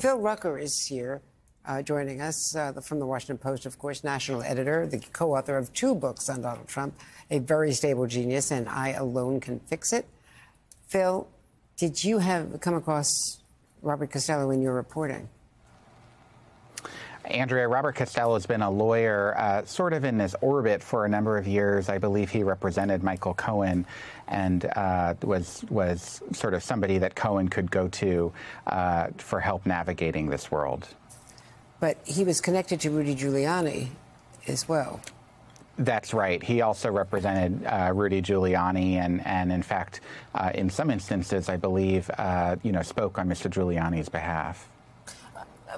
Phil Rucker is here. Uh, joining us uh, from the Washington Post, of course, national editor, the co author of two books on Donald Trump, A Very Stable Genius and I Alone Can Fix It. Phil, did you have come across Robert Costello in your reporting? Andrea, Robert Costello has been a lawyer uh, sort of in this orbit for a number of years. I believe he represented Michael Cohen and uh, was was sort of somebody that Cohen could go to uh, for help navigating this world. But he was connected to Rudy Giuliani as well. That's right. He also represented uh, Rudy Giuliani, and, and in fact, uh, in some instances, I believe, uh, you know, spoke on Mr. Giuliani's behalf.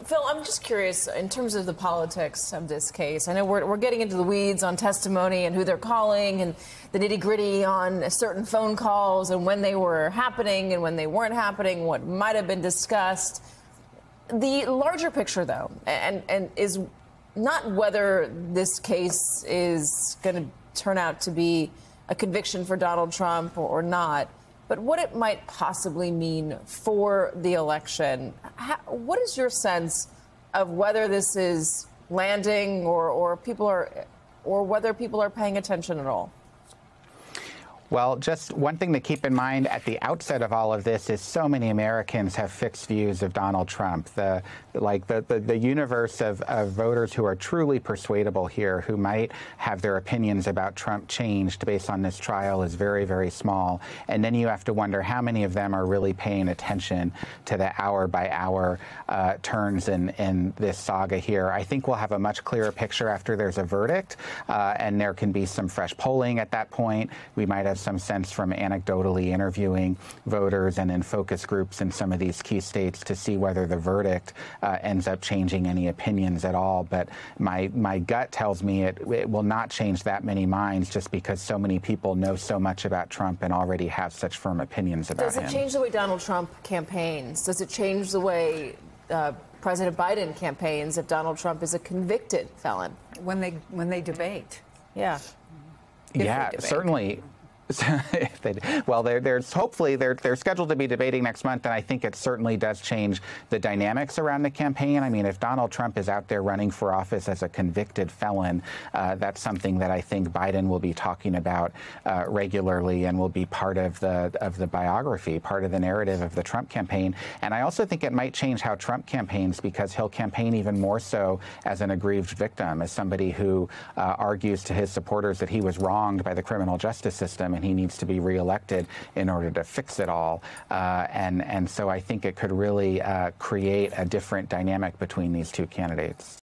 Phil, I'm just curious in terms of the politics of this case. I know we're, we're getting into the weeds on testimony and who they're calling and the nitty gritty on certain phone calls and when they were happening and when they weren't happening, what might have been discussed. The larger picture, though, and, and is not whether this case is going to turn out to be a conviction for Donald Trump or, or not but what it might possibly mean for the election. How, what is your sense of whether this is landing or, or people are or whether people are paying attention at all? Well, just one thing to keep in mind at the outset of all of this is so many Americans have fixed views of Donald Trump. The like the, the, the universe of, of voters who are truly persuadable here, who might have their opinions about Trump changed based on this trial, is very, very small. And then you have to wonder how many of them are really paying attention to the hour by hour uh, turns in, in this saga here. I think we'll have a much clearer picture after there's a verdict, uh, and there can be some fresh polling at that point. We might have some sense from anecdotally interviewing voters and in focus groups in some of these key states to see whether the verdict uh, ends up changing any opinions at all. But my, my gut tells me it, it will not change that many minds just because so many people know so much about Trump and already have such firm opinions about him. Does it him. change the way Donald Trump campaigns? Does it change the way uh, President Biden campaigns if Donald Trump is a convicted felon? When they when they debate. Yeah. yeah, certainly. well, they're, they're, hopefully they're, they're scheduled to be debating next month, and I think it certainly does change the dynamics around the campaign. I mean, if Donald Trump is out there running for office as a convicted felon, uh, that's something that I think Biden will be talking about uh, regularly and will be part of the of the biography, part of the narrative of the Trump campaign. And I also think it might change how Trump campaigns because he'll campaign even more so as an aggrieved victim, as somebody who uh, argues to his supporters that he was wronged by the criminal justice system and he needs to be reelected in order to fix it all. Uh, and, and so I think it could really uh, create a different dynamic between these two candidates.